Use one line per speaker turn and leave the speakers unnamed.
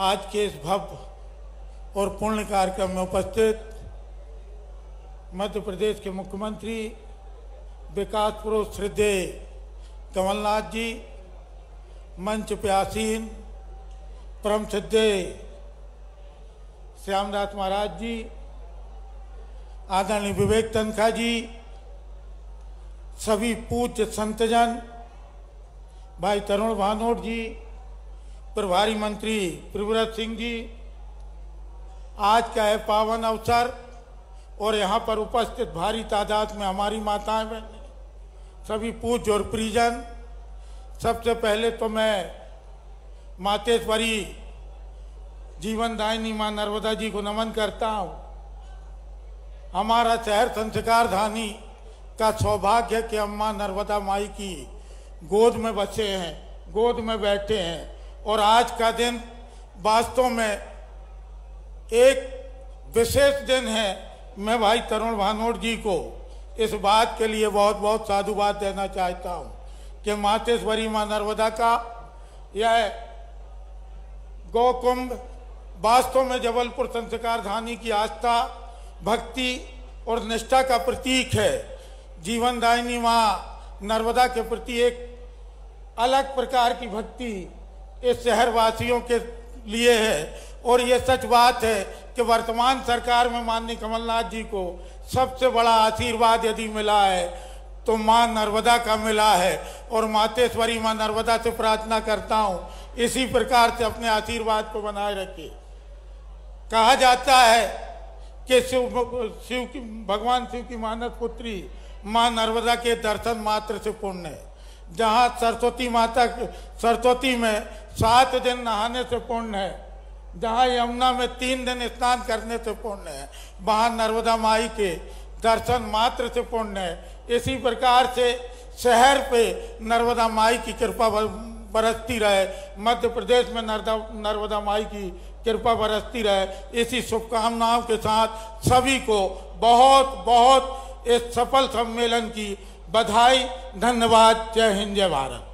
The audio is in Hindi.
आज के इस भव्य और पूर्ण कार्यक्रम में उपस्थित मध्य प्रदेश के मुख्यमंत्री विकास पुरुष श्रद्धेय कमलनाथ जी, मंच प्यासीन परम श्रद्धेय श्यामदास महाराज जी, आदरणीय विवेक तनखा जी, सभी पूज्य संतजन, भाई तरुण भानोट जी प्रभारी मंत्री प्रभुरत सिंह जी, आज का है पावन अवसर और यहाँ पर उपस्थित भारी तादाद में हमारी माताएँ बहनें, सभी पूज और परिजन सबसे पहले तो मैं मातेश्वरी जीवन दायनी माँ नर्मदा जी को नमन करता हूँ। हमारा शहर संस्कार धानी का सौभाग्य है कि अम्मा नर्मदा माई की गोद में बसे हैं, गोद में बैठे हैं। और आज का दिन वास्तव में एक विशेष दिन है। मैं भाई तरुण भानोट जी को इस बात के लिए बहुत बहुत साधुवाद देना चाहता हूँ कि मातेश्वरी माँ नर्मदा का यह गौकुंभ वास्तव में जबलपुर संस्कार धानी की आस्था, भक्ति और निष्ठा का प्रतीक है। जीवनदायिनी माँ नर्मदा के प्रति एक अलग प्रकार की भक्ति इस शहर वासियों के लिए है। और ये सच बात है कि वर्तमान सरकार में माननीय कमलनाथ जी को सबसे बड़ा आशीर्वाद यदि मिला है तो माँ नर्मदा का मिला है। और मातेश्वरी माँ नर्मदा से प्रार्थना करता हूँ, इसी प्रकार से अपने आशीर्वाद को बनाए रखे कहा जाता है कि शिव शिव की, भगवान शिव की मानस पुत्री माँ नर्मदा के दर्शन मात्र से पुण्य है। जहाँ सरस्वती माता सरस्वती में सात दिन नहाने से पुण्य है। जहाँ यमुना में तीन दिन स्नान करने से पुण्य है। वहाँ नर्मदा माई के दर्शन मात्र से पुण्य है। इसी प्रकार से शहर पे नर्मदा माई की कृपा बरसती रहे। मध्य प्रदेश में नर्मदा नर्मदा माई की कृपा बरसती रहे। इसी शुभकामनाओं के साथ सभी को बहुत बहुत इस सफल सम्मेलन की बधाई धन्यवाद जय हिंद जय भारत।